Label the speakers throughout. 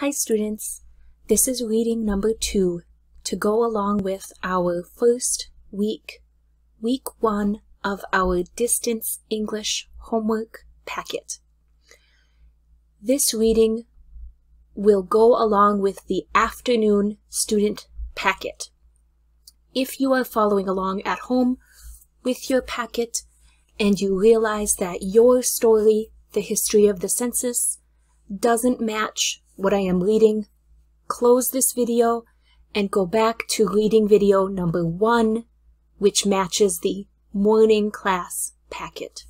Speaker 1: Hi students, this is reading number two to go along with our first week, week one of our distance English homework packet. This reading will go along with the afternoon student packet. If you are following along at home with your packet and you realize that your story, the history of the census, doesn't match what I am reading, close this video and go back to reading video number one, which matches the morning class packet.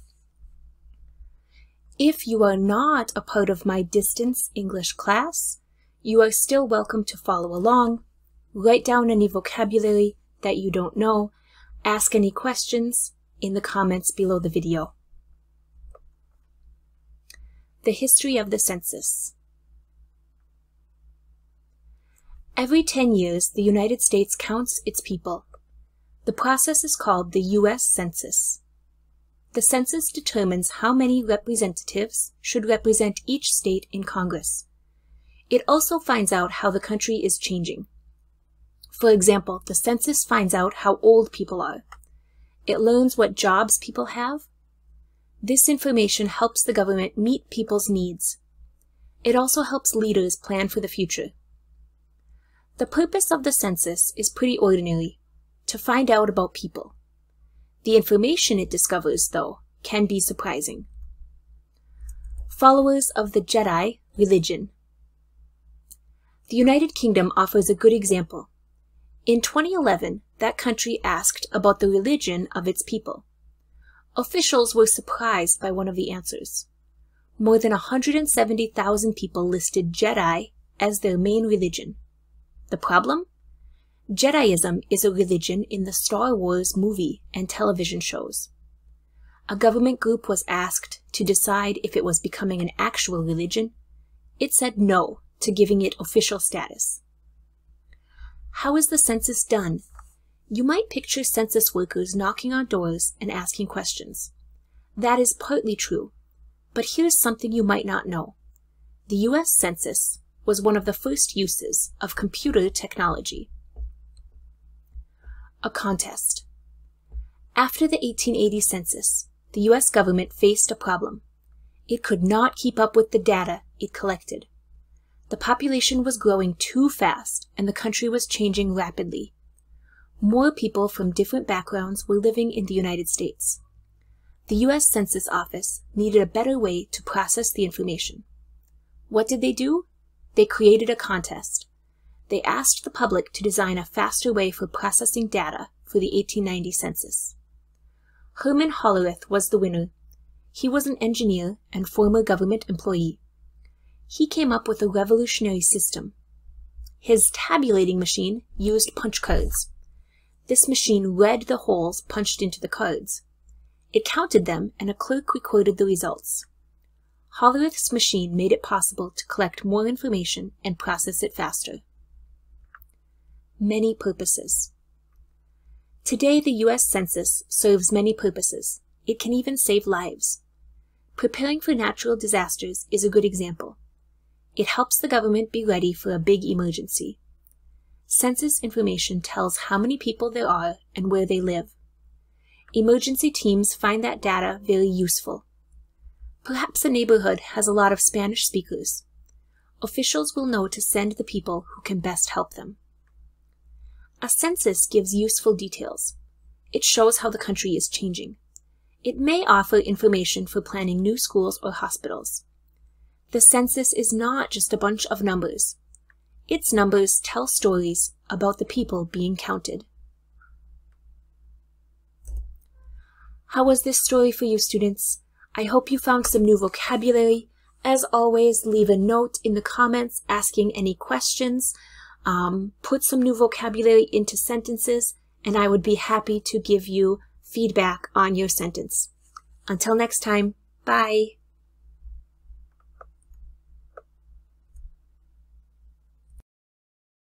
Speaker 1: If you are not a part of my distance English class, you are still welcome to follow along, write down any vocabulary that you don't know, ask any questions in the comments below the video. The history of the census. Every 10 years, the United States counts its people. The process is called the U.S. Census. The census determines how many representatives should represent each state in Congress. It also finds out how the country is changing. For example, the census finds out how old people are. It learns what jobs people have. This information helps the government meet people's needs. It also helps leaders plan for the future. The purpose of the census is pretty ordinary, to find out about people. The information it discovers, though, can be surprising. Followers of the Jedi religion. The United Kingdom offers a good example. In 2011, that country asked about the religion of its people. Officials were surprised by one of the answers. More than 170,000 people listed Jedi as their main religion. The problem? Jediism is a religion in the Star Wars movie and television shows. A government group was asked to decide if it was becoming an actual religion. It said no to giving it official status. How is the census done? You might picture census workers knocking on doors and asking questions. That is partly true, but here's something you might not know. The U.S. Census was one of the first uses of computer technology. A contest. After the 1880 census, the U.S. government faced a problem. It could not keep up with the data it collected. The population was growing too fast and the country was changing rapidly. More people from different backgrounds were living in the United States. The U.S. Census Office needed a better way to process the information. What did they do? They created a contest. They asked the public to design a faster way for processing data for the 1890 census. Herman Hollerith was the winner. He was an engineer and former government employee. He came up with a revolutionary system. His tabulating machine used punch cards. This machine read the holes punched into the cards. It counted them and a clerk recorded the results. Hollerith's machine made it possible to collect more information and process it faster. Many purposes. Today, the U.S. Census serves many purposes. It can even save lives. Preparing for natural disasters is a good example. It helps the government be ready for a big emergency. Census information tells how many people there are and where they live. Emergency teams find that data very useful. Perhaps a neighborhood has a lot of Spanish speakers. Officials will know to send the people who can best help them. A census gives useful details. It shows how the country is changing. It may offer information for planning new schools or hospitals. The census is not just a bunch of numbers. Its numbers tell stories about the people being counted. How was this story for you, students? I hope you found some new vocabulary. As always, leave a note in the comments asking any questions. Um, put some new vocabulary into sentences, and I would be happy to give you feedback on your sentence. Until next time, bye.